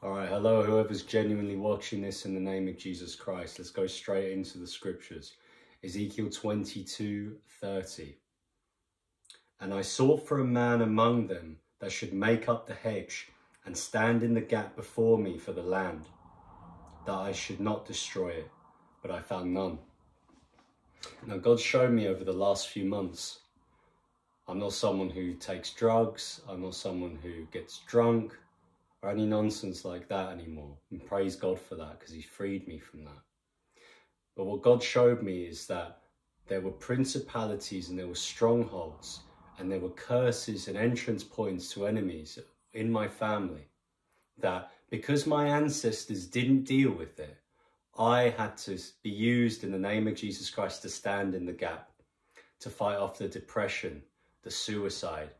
All right, hello, whoever's genuinely watching this in the name of Jesus Christ. Let's go straight into the scriptures. Ezekiel 22 30. And I sought for a man among them that should make up the hedge and stand in the gap before me for the land, that I should not destroy it, but I found none. Now, God showed me over the last few months I'm not someone who takes drugs, I'm not someone who gets drunk or any nonsense like that anymore. And praise God for that because He freed me from that. But what God showed me is that there were principalities and there were strongholds and there were curses and entrance points to enemies in my family that because my ancestors didn't deal with it, I had to be used in the name of Jesus Christ to stand in the gap, to fight off the depression, the suicide,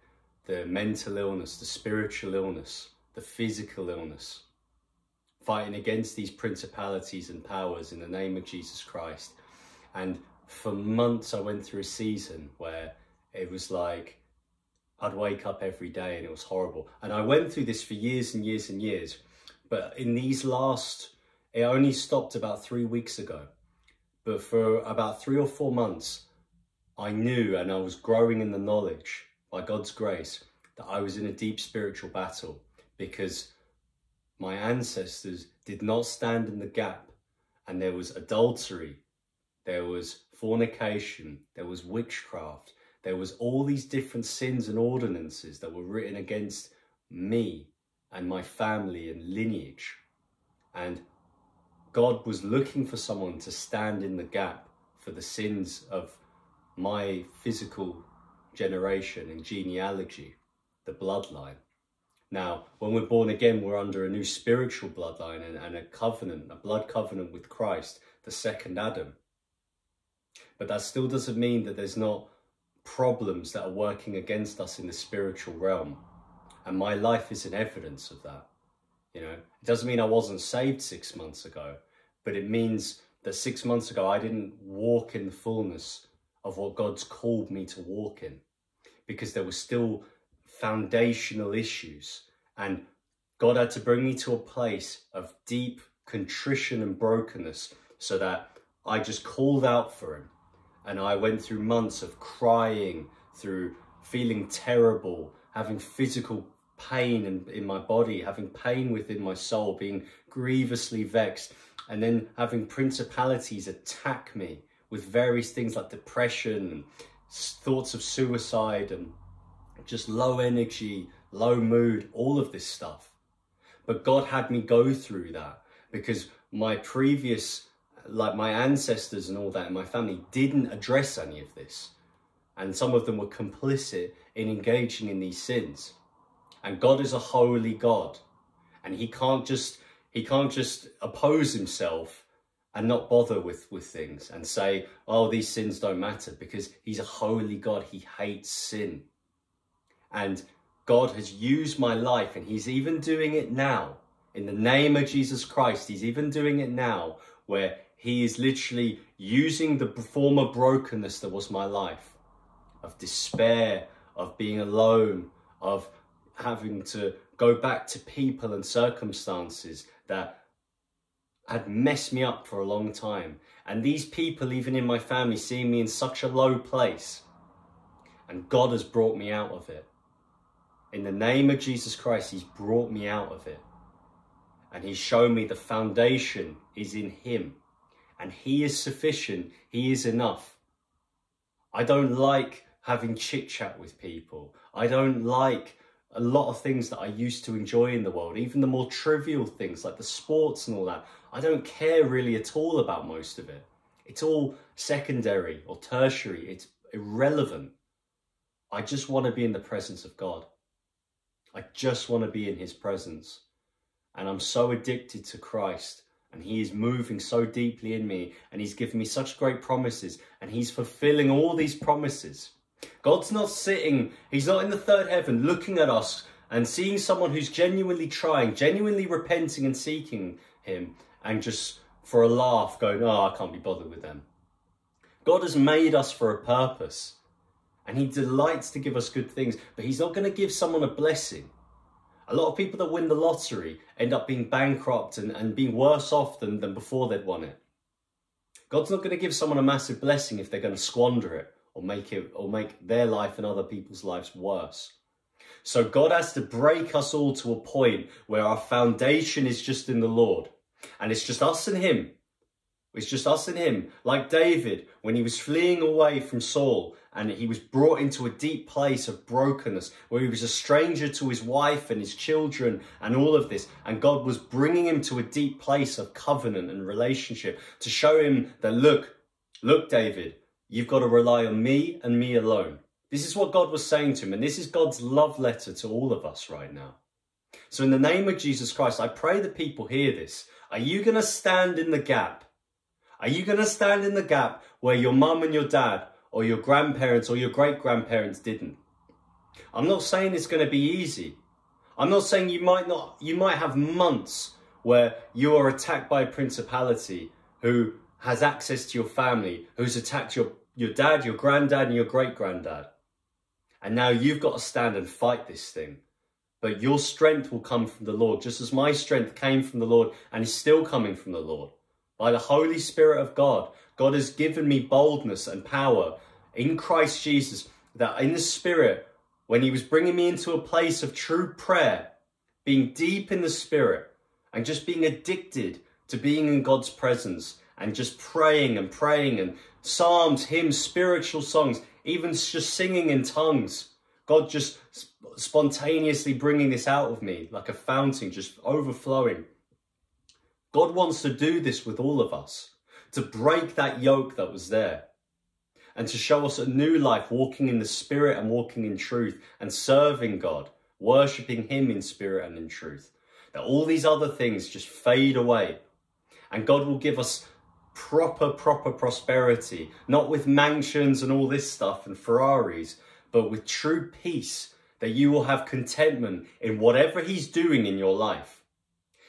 the mental illness, the spiritual illness, the physical illness, fighting against these principalities and powers in the name of Jesus Christ. And for months, I went through a season where it was like I'd wake up every day and it was horrible. And I went through this for years and years and years. But in these last, it only stopped about three weeks ago. But for about three or four months, I knew and I was growing in the knowledge by God's grace that I was in a deep spiritual battle because my ancestors did not stand in the gap and there was adultery, there was fornication, there was witchcraft, there was all these different sins and ordinances that were written against me and my family and lineage. And God was looking for someone to stand in the gap for the sins of my physical generation and genealogy, the bloodline. Now, when we're born again, we're under a new spiritual bloodline and, and, a covenant, a blood covenant with Christ, the second Adam. But that still doesn't mean that there's not problems that are working against us in the spiritual realm. And my life is an evidence of that. You know, it doesn't mean I wasn't saved six months ago, but it means that six months ago I didn't walk in the fullness of what God's called me to walk in because there were still foundational issues. And God had to bring me to a place of deep contrition and brokenness so that I just called out for Him. And I went through months of crying, through feeling terrible, having physical pain in, in my body, having pain within my soul, being grievously vexed, and then having principalities attack me with various things like depression thoughts of suicide and just low energy, low mood, all of this stuff. But God had me go through that because my previous, like my ancestors and all that in my family didn't address any of this. And some of them were complicit in engaging in these sins. And God is a holy God. And he can't just, he can't just oppose himself and not bother with, with things and say, oh, these sins don't matter because he's a holy God. He hates sin. And God has used my life and he's even doing it now. In the name of Jesus Christ, he's even doing it now where he is literally using the former brokenness that was my life of despair, of being alone, of having to go back to people and circumstances that had messed me up for a long time. And these people, even in my family, seeing me in such a low place. And God has brought me out of it. In the name of Jesus Christ, He's brought me out of it. And He's shown me the foundation is in Him. And He is sufficient, He is enough. I don't like having chit chat with people. I don't like a lot of things that I used to enjoy in the world, even the more trivial things like the sports and all that. I don't care really at all about most of it. It's all secondary or tertiary. It's irrelevant. I just want to be in the presence of God. I just want to be in his presence. And I'm so addicted to Christ and he is moving so deeply in me and he's given me such great promises and he's fulfilling all these promises. God's not sitting, he's not in the third heaven looking at us and seeing someone who's genuinely trying, genuinely repenting and seeking him and just for a laugh going, oh, I can't be bothered with them. God has made us for a purpose and he delights to give us good things, but he's not going to give someone a blessing, A lot of people that win the lottery end up being bankrupt and, and being worse off than, than before they'd won it. God's not going to give someone a massive blessing if they're going to squander it or make it or make their life and other people's lives worse. So God has to break us all to a point where our foundation is just in the Lord. And it's just us and him. It's just us and him. Like David, when he was fleeing away from Saul and he was brought into a deep place of brokenness where he was a stranger to his wife and his children and all of this. And God was bringing him to a deep place of covenant and relationship to show him that, look, look, David, you've got to rely on me and me alone. This is what God was saying to him. And this is God's love letter to all of us right now. So in the name of Jesus Christ, I pray that people hear this. Are you going to stand in the gap? Are you going to stand in the gap where your mum and your dad or your grandparents or your great grandparents didn't? I'm not saying it's going to be easy. I'm not saying you might not, you might have months where you are attacked by a principality who has access to your family, who's attacked your, your dad, your granddad, and your great granddad. And now you've got to stand and fight this thing. But your strength will come from the Lord, just as my strength came from the Lord and is still coming from the Lord. By the Holy Spirit of God, God has given me boldness and power in Christ Jesus, that in the Spirit, when He was bringing me into a place of true prayer, being deep in the Spirit, and just being addicted to being in God's presence, and just praying and praying, and psalms, hymns, spiritual songs, even just singing in tongues. God just spontaneously bringing this out of me like a fountain, just overflowing. God wants to do this with all of us, to break that yoke that was there and to show us a new life, walking in the Spirit and walking in truth and serving God, worshipping Him in spirit and in truth. That all these other things just fade away. And God will give us proper, proper prosperity, not with mansions and all this stuff and Ferraris, but with true peace, that you will have contentment in whatever He's doing in your life.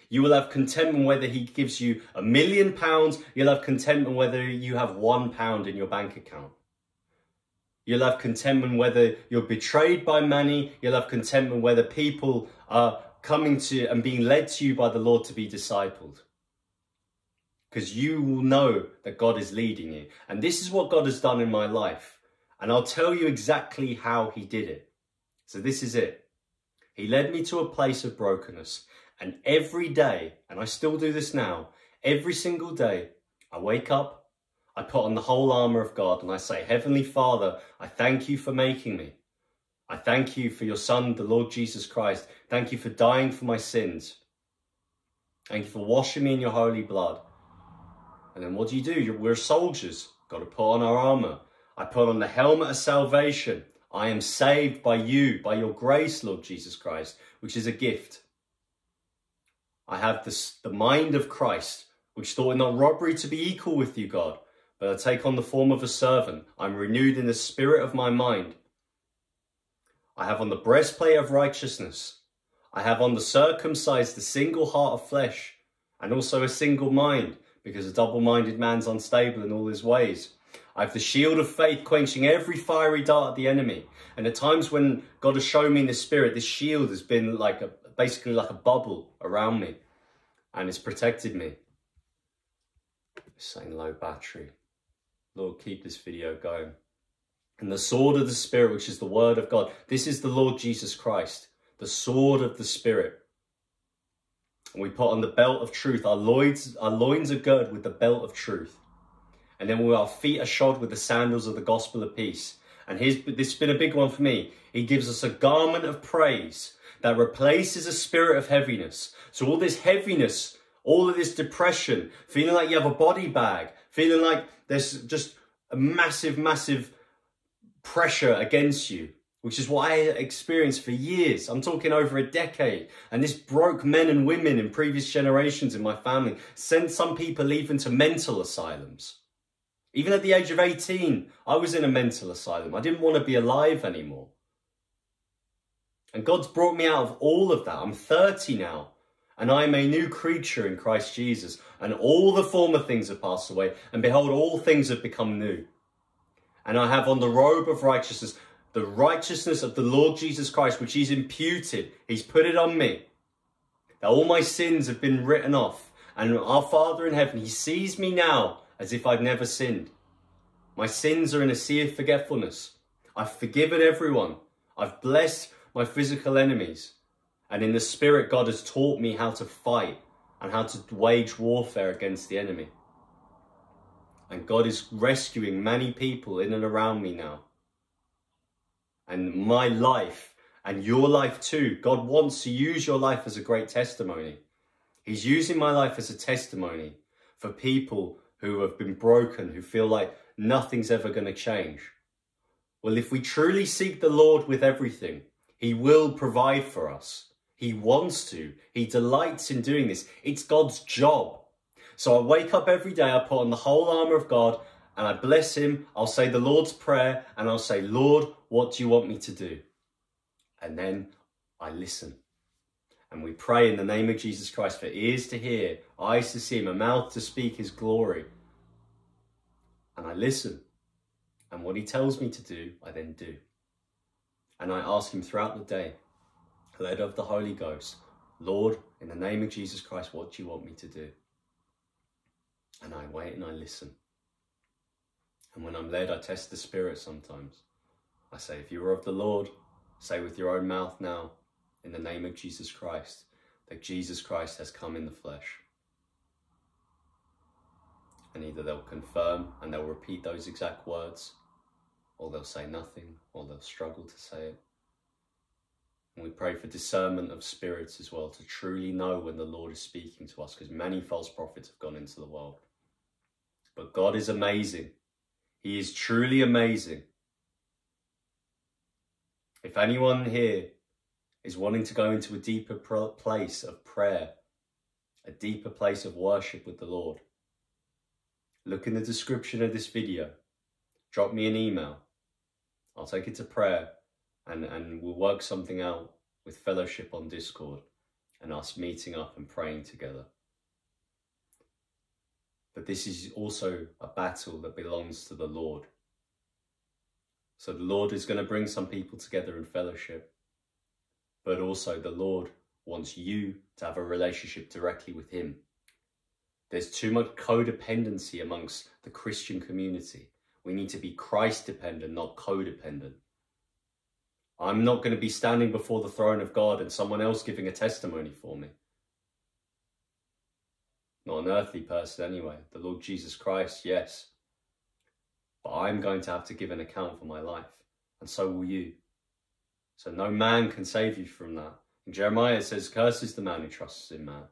You will have contentment whether he gives you a million pounds. You'll have contentment whether you have one pound in your bank account. You'll have contentment whether you're betrayed by money. You'll have contentment whether people are coming to and being led to you by the Lord to be discipled. Because you will know that God is leading you. And this is what God has done in my life. And I'll tell you exactly how he did it. So this is it. He led me to a place of brokenness. And every day, and I still do this now, every single day, I wake up, I put on the whole armour of God and I say, Heavenly Father, I thank you for making me. I thank you for your Son, the Lord Jesus Christ. Thank you for dying for my sins. Thank you for washing me in your holy blood. And then what do you do? We're soldiers. Got to put on our armour. I put on the helmet of salvation. I am saved by you, by your grace, Lord Jesus Christ, which is a gift. I have this, the mind of Christ, which thought it not robbery to be equal with you, God, but I take on the form of a servant. I'm renewed in the spirit of my mind. I have on the breastplate of righteousness. I have on the circumcised the single heart of flesh, and also a single mind, because a double-minded man's unstable in all his ways. I have the shield of faith quenching every fiery dart of the enemy. And at times when God has shown me in the spirit, this shield has been like a, basically like a bubble around me and it's protected me. It's saying low battery. Lord, keep this video going. And the sword of the Spirit, which is the word of God. This is the Lord Jesus Christ, the sword of the Spirit. And we put on the belt of truth. Our loins, our loins are girded with the belt of truth. And then our feet are shod with the sandals of the gospel of peace. And his, this has been a big one for me. He gives us a garment of praise that replaces a spirit of heaviness. So all this heaviness, all of this depression, feeling like you have a body bag, feeling like there's just a massive, massive pressure against you, which is what I experienced for years. I'm talking over a decade. And this broke men and women in previous generations in my family, sent some people even to mental asylums. Even at the age of 18, I was in a mental asylum. I didn't want to be alive anymore. And God's brought me out of all of that. I'm 30 now, and I am a new creature in Christ Jesus. And all the former things have passed away, and behold, all things have become new. And I have on the robe of righteousness, the righteousness of the Lord Jesus Christ, which He's imputed, He's put it on me. That all my sins have been written off. And our Father in heaven, He sees me now as if I've never sinned. My sins are in a sea of forgetfulness. I've forgiven everyone. I've blessed my physical enemies. And in the Spirit, God has taught me how to fight and how to wage warfare against the enemy. And God is rescuing many people in and around me now. And my life and your life too, God wants to use your life as a great testimony. He's using my life as a testimony for people who have been broken, who feel like nothing's ever going to change. Well, if we truly seek the Lord with everything, He will provide for us. He wants to. He delights in doing this. It's God's job. So I wake up every day, I put on the whole armour of God, and I bless Him. I'll say the Lord's Prayer, and I'll say, Lord, what do you want me to do? And then I listen. And we pray in the name of Jesus Christ for ears to hear, eyes to see Him, a mouth to speak His glory. And I listen. And what He tells me to do, I then do. And I ask Him throughout the day, led of the Holy Ghost, Lord, in the name of Jesus Christ, what do you want me to do? And I wait and I listen. And when I'm led, I test the Spirit sometimes. I say, if you are of the Lord, say with your own mouth now, in the name of Jesus Christ, that Jesus Christ has come in the flesh. And either they'll confirm and they'll repeat those exact words, or they'll say nothing, or they'll struggle to say it. And we pray for discernment of spirits as well, to truly know when the Lord is speaking to us, because many false prophets have gone into the world. But God is amazing. He is truly amazing. If anyone here is wanting to go into a deeper place of prayer, a deeper place of worship with the Lord, look in the description of this video. Drop me an email. I'll take it to prayer and, and we'll work something out with fellowship on Discord and us meeting up and praying together. But this is also a battle that belongs to the Lord. So the Lord is going to bring some people together in fellowship, but also the Lord wants you to have a relationship directly with Him. There's too much codependency amongst the Christian community. We need to be Christ dependent, not codependent. I'm not going to be standing before the throne of God and someone else giving a testimony for me. Not an earthly person anyway. The Lord Jesus Christ, yes. But I'm going to have to give an account for my life. And so will you. So no man can save you from that. And Jeremiah says, curses the man who trusts in man.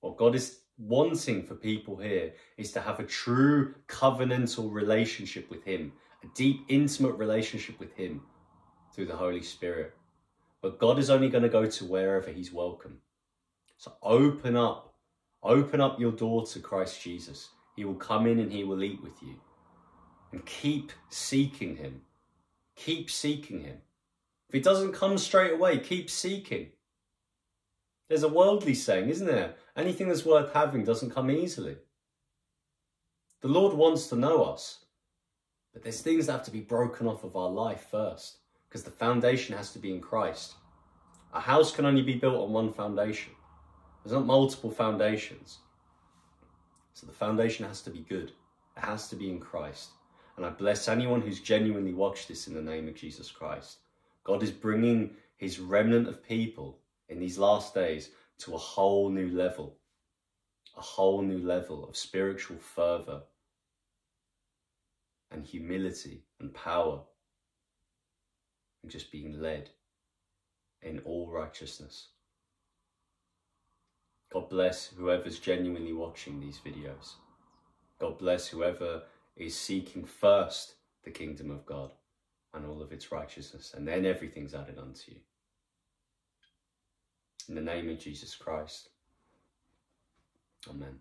What God is wanting for people here is to have a true covenantal relationship with him a deep, intimate relationship with Him through the Holy Spirit. But God is only going to go to wherever He's welcome. So open up, open up your door to Christ Jesus. He will come in and He will eat with you. And keep seeking Him. Keep seeking Him. If He doesn't come straight away, keep seeking. There's a worldly saying, isn't there? Anything that's worth having doesn't come easily. The Lord wants to know us. But there's things that have to be broken off of our life first because the foundation has to be in Christ. A house can only be built on one foundation. There's not multiple foundations. So the foundation has to be good. It has to be in Christ. And I bless anyone who's genuinely watched this in the name of Jesus Christ. God is bringing his remnant of people in these last days to a whole new level, a whole new level of spiritual fervor and humility and power and just being led in all righteousness. God bless whoever's genuinely watching these videos. God bless whoever is seeking first the kingdom of God and all of its righteousness, and then everything's added unto you. In the name of Jesus Christ. Amen.